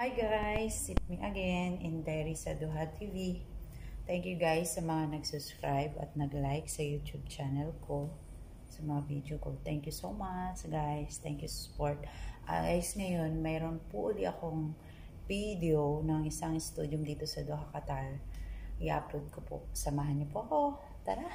Hi guys, it's me again in Diary sa Duha TV. Thank you guys sa mga nag-subscribe at nag-like sa YouTube channel ko sa mga video ko. Thank you so much guys. Thank you sa support. Uh, guys, ngayon mayroon po uli akong video ng isang studio dito sa Doha, Qatar. I-upload ko po. Samahan niyo po ako. Tara!